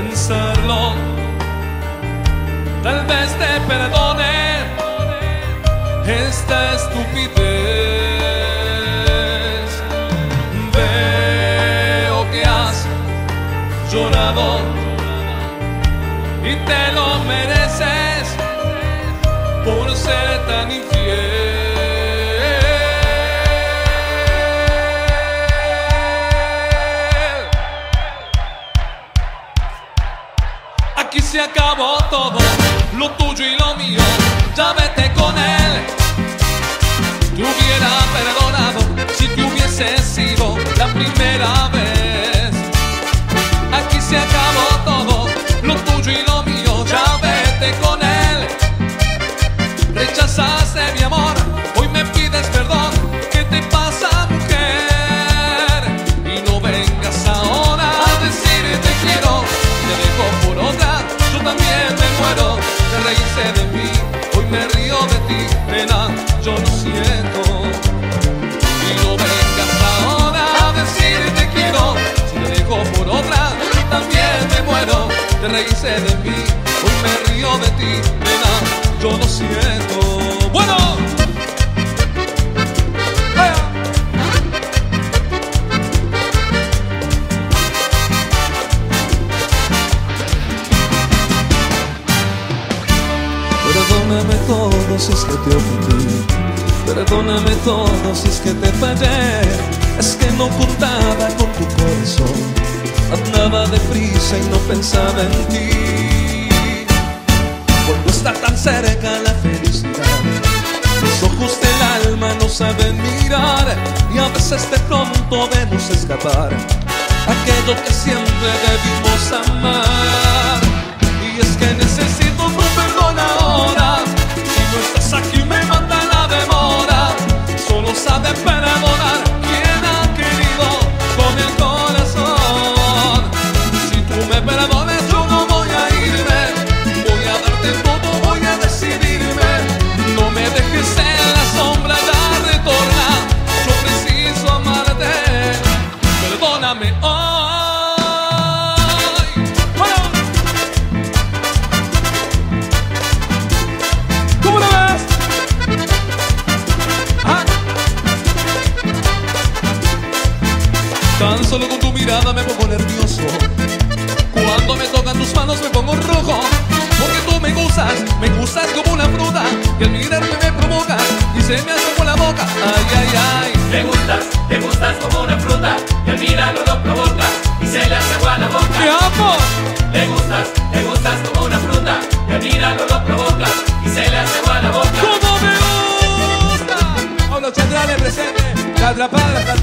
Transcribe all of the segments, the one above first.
pensarlo. Tal vez te perdone esta estupidez. Veo que has llorado y te lo mereces por ser tan infiel. Se acabó todo, lo tuyo y lo mío, ya vete con él. Te hubiera perdonado si te hubiese sido la primera vez. Aquí se acabó todo, Te reíste de mí, hoy me río de ti, nena, yo lo siento. Bueno. Vaya. Perdóname todo si es que te ofendí. Perdóname todo si es que te fallé. Es que no contaba con tu corazón. Andaba deprisa y no pensaba en ti. Cuando está tan cerca la felicidad, los ojos del alma no saben mirar. Y a veces de pronto vemos escapar aquello que siempre debimos amar. Mirada me pongo nervioso. Cuando me tocan tus manos me pongo rojo. Porque tú me gustas, me gustas como una fruta. Y al mirarme me provocas y se me hace con la boca. Ay, ay, ay. Te gustas, te gustas como una fruta y al mirarlo lo provoca y se le hace agua la ¡Te boca. amo! Te gustas, te gustas como una fruta y al mirarlo lo provoca y se le hace agua la boca. ¡Como me gusta! Pablo Chandrale presente, la atrapada, la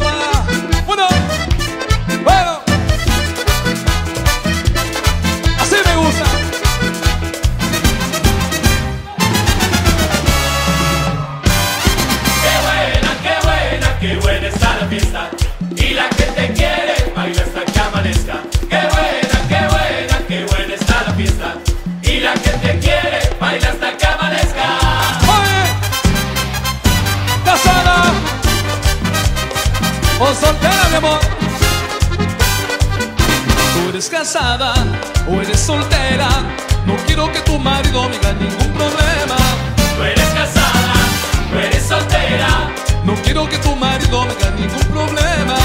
o soltera, mi amor. Tú eres casada o eres soltera. No quiero que tu marido me haga ningún problema. Tú eres casada, tú eres soltera. No quiero que tu marido me haga ningún problema.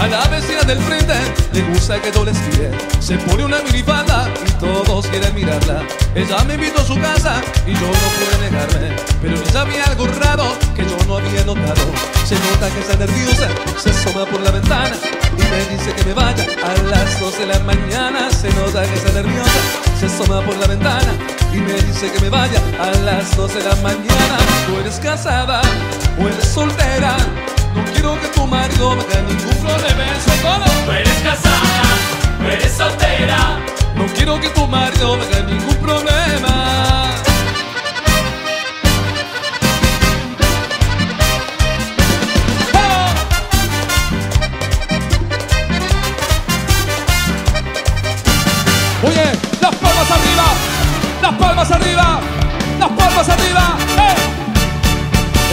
A la vecina del frente le gusta que yo les tire. Se pone una minifalda y todos quieren mirarla. Ella me invitó a su casa y yo no pude negarme. Pero ella había algo raro que yo no había notado. Se nota que está nerviosa, se asoma por la ventana y me dice que me vaya a las 2 de la mañana. Se nota que está nerviosa, se asoma por la ventana y me dice que me vaya a las 2 de la mañana. Tú eres casada o eres soltera. No quiero que tu marido me haga ningún problema.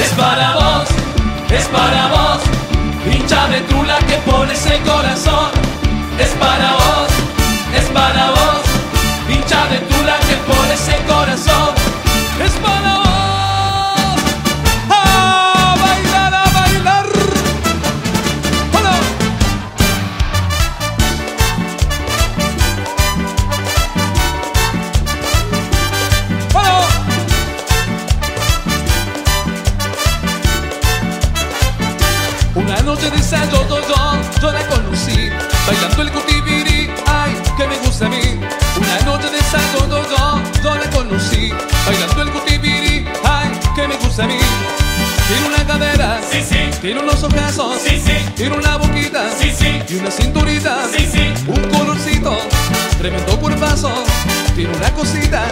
Es para vos, es para vos, hincha de Tula que pones el corazón. Es para vos, es para vos, hincha de Tula que pones el corazón. Bailando el cutibiri, ay, que me gusta a mí. Una noche de sábado yo, yo la conocí, bailando el cutibiri, ay, que me gusta a mí. Tiene una cadera, Sí, sí, tiene unos ojazos, sí, sí, tiene una boquita, sí, sí, y una cinturita, sí, sí. un colorcito, tremendo cuerpazo, tiene una cosita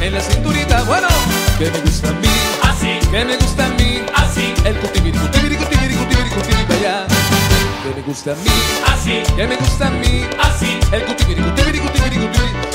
en la cinturita, bueno, que me gusta a mí, Así, que me gusta a mí, así, el cutibiri, cutibiri, cutibiri, gusta a mí. Así. Y me gusta a mí. Así. El cutibiri, cutibiri, cutibiri, cutibiri.